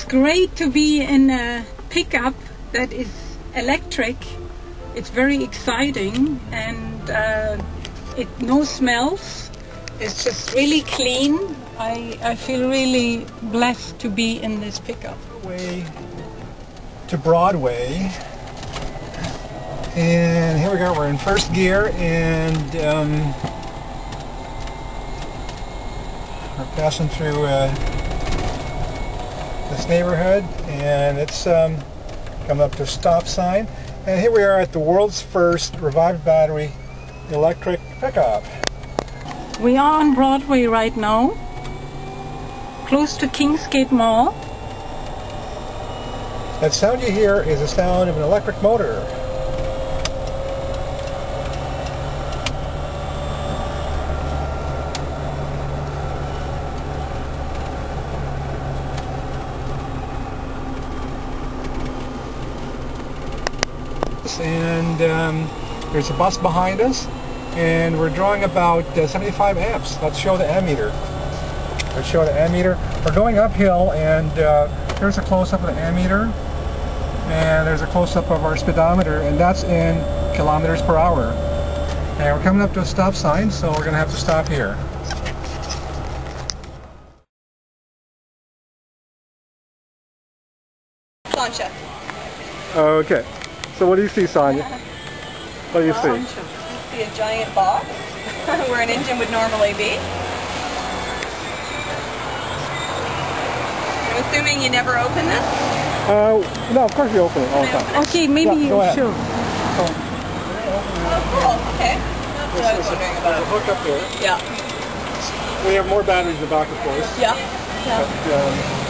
it's great to be in a pickup that is electric. It's very exciting and uh, it no smells. It's just really clean. I, I feel really blessed to be in this pickup. Way to Broadway. And here we go, we're in first gear and um, we're passing through uh, this neighborhood and it's um, coming up to a stop sign. And here we are at the world's first revived battery electric pickup. We are on Broadway right now, close to Kingsgate Mall. That sound you hear is the sound of an electric motor. And um, there's a bus behind us, and we're drawing about uh, 75 amps. Let's show the ammeter. Let's show the ammeter. We're going uphill, and uh, here's a close-up of the ammeter and there's a close-up of our speedometer and that's in kilometers per hour and we're coming up to a stop sign so we're gonna have to stop here Plancha. okay so what do you see Sonia what do you see See a giant box where an engine would normally be. I'm assuming you never open this? uh, no of course you open it all the time Okay, maybe Yeah, you go ahead. should. Oh, cool. Okay. That's what I was wondering There's a about. hook up there Yeah. we have more batteries in the back of course Yeah. Yeah. but, um,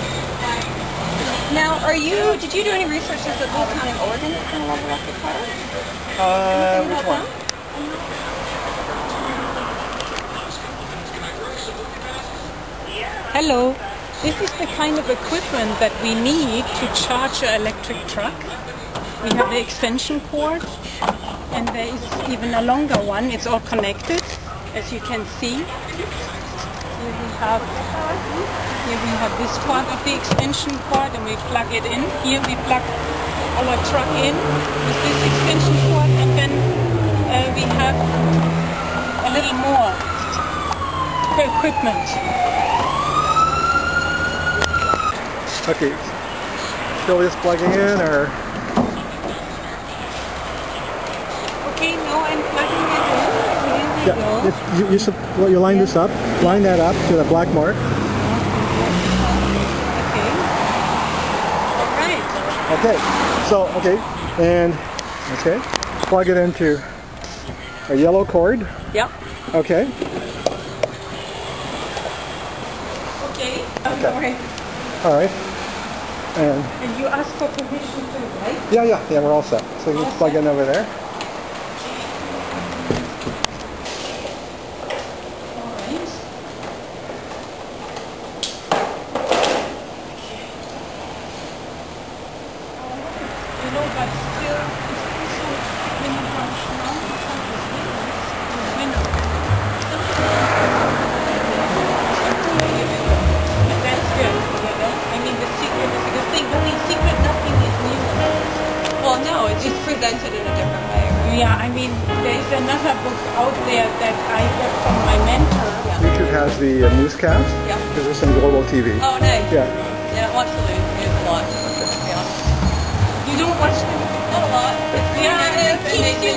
Now, are you? Did you do any research as to Bull County, Oregon, that kind of love electric cars? uh, which one Hello. This is the kind of equipment that we need to charge an electric truck. We have the extension cord and there is even a longer one. It's all connected as you can see. Here we have here we have this part of the extension cord and we plug it in. Here we plug our truck in with this extension cord and then uh, we have a little more equipment. okay still just plugging in or Okay, now I'm plugging it in. Here we yeah, go. You, you, sup- well, you line this up line that up to the black mark Okay. All right. Okay, so, okay, and, okay, plug it into a yellow cord, Yep. okay, Okay. Okay. all right, and, And you ask for permission too, right? yeah, yeah, yeah, we're all set. So you All can plug in over there. Well, no, it's just presented in a different way. right? Yeah, I mean, there's another book out there that I got from my mentor. YouTube has the uh, newscast, Yeah. because there's some global TV. Oh, nice. Yeah, Yeah, I watch the news news a lot. To be honest. You don't watch them? Not a lot. It's Yeah, it and keeps they you,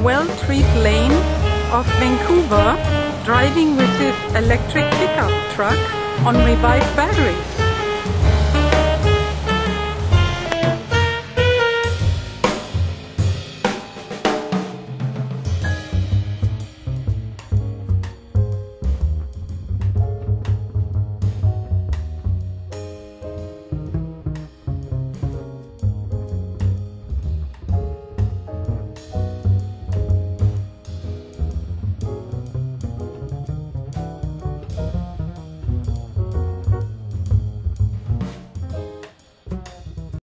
coming well-treated lane of Vancouver, driving with his electric pickup truck on revived batteries.